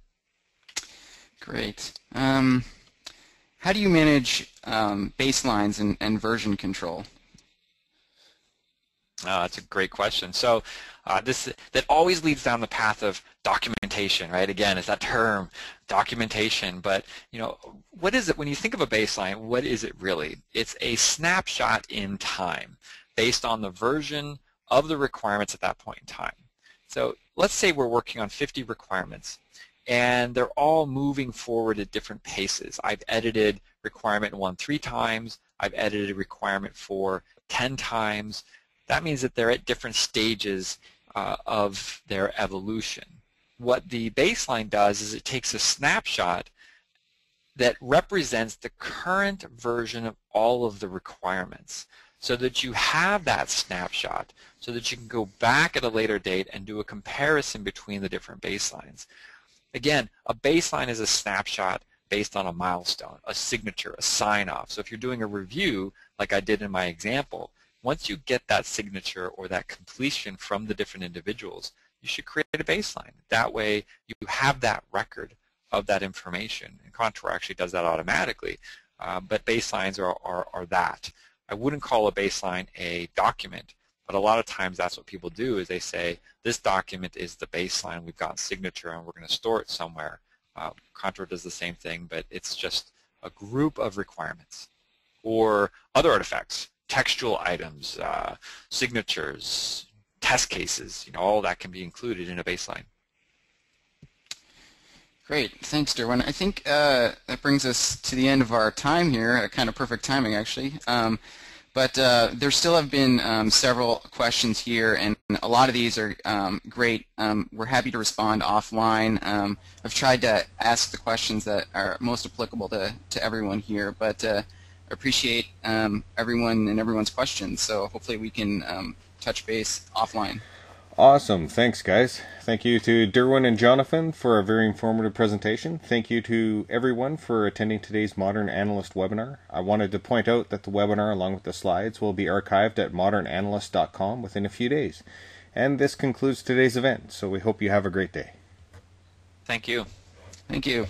Great. Um, how do you manage um, baselines and, and, version control? Oh, that's a great question. So uh, this that always leads down the path of documentation, right? Again, it's that term, documentation. But you know, what is it when you think of a baseline? What is it really? It's a snapshot in time based on the version of the requirements at that point in time. So let's say we're working on 50 requirements and they're all moving forward at different paces. I've edited requirement 1 three times. I've edited requirement 4 10 times. That means that they're at different stages uh, of their evolution. What the baseline does is it takes a snapshot that represents the current version of all of the requirements so that you have that snapshot so that you can go back at a later date and do a comparison between the different baselines. Again, a baseline is a snapshot based on a milestone, a signature, a sign-off. So if you're doing a review, like I did in my example, once you get that signature or that completion from the different individuals, you should create a baseline. That way you have that record of that information. And Contour actually does that automatically, uh, but baselines are, are, are that. I wouldn't call a baseline a document, but a lot of times that's what people do is they say, this document is the baseline, we've got signature and we're going to store it somewhere. Uh, does the same thing, but it's just a group of requirements. Or other artifacts, textual items, uh, signatures, test cases, you know, all that can be included in a baseline. Great, thanks, Derwyn. I think uh, that brings us to the end of our time here. Kind of perfect timing, actually. Um, but uh, there still have been um, several questions here, and a lot of these are um, great. Um, we're happy to respond offline. Um, I've tried to ask the questions that are most applicable to, to everyone here, but uh, appreciate um, everyone and everyone's questions. So hopefully we can touch base offline. Awesome. Thanks, guys. Thank you to Derwyn and Jonathan for a very informative presentation. Thank you to everyone for attending today's Modern Analyst webinar. I wanted to point out that the webinar, along with the slides, will be archived at modernanalyst.com within a few days. And this concludes today's event, so we hope you have a great day. Thank you. Thank you.